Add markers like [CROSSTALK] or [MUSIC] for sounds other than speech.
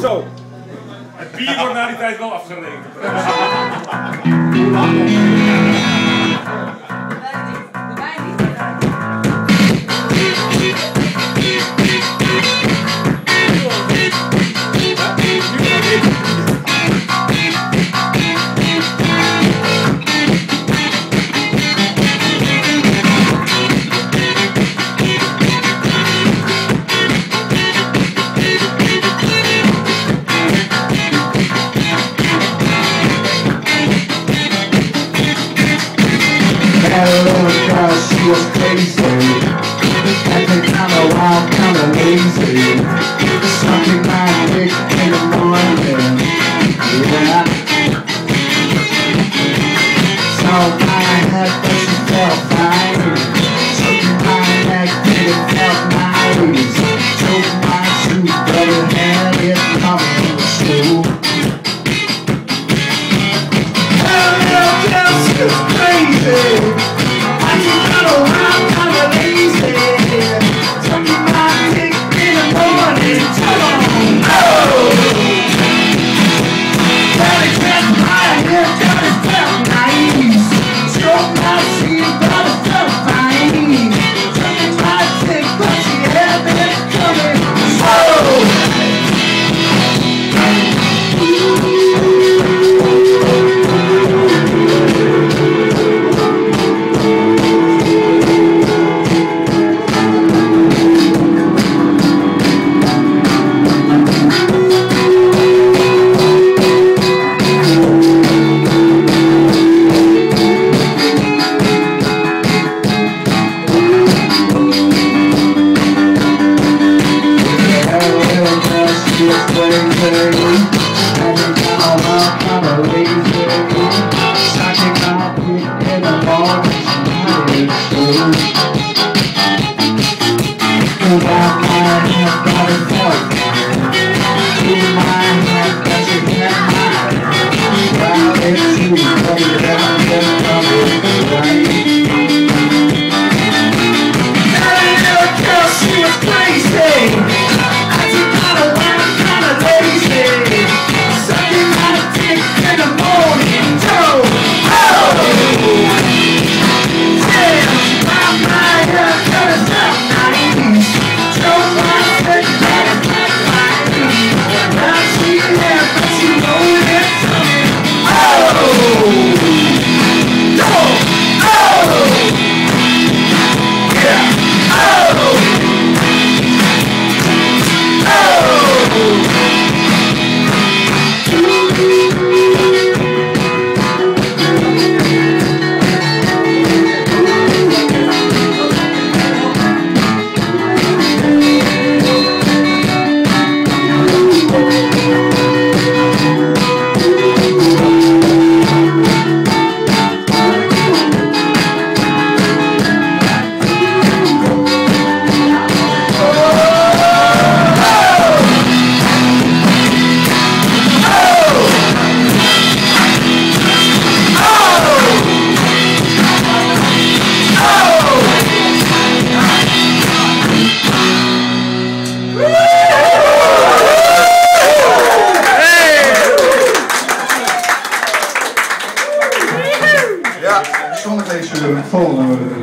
Zo. Het bier wordt na die tijd wel afgerekend. [LAUGHS] met a little girl, she was crazy At the time, wow, kind of amazing unfold over the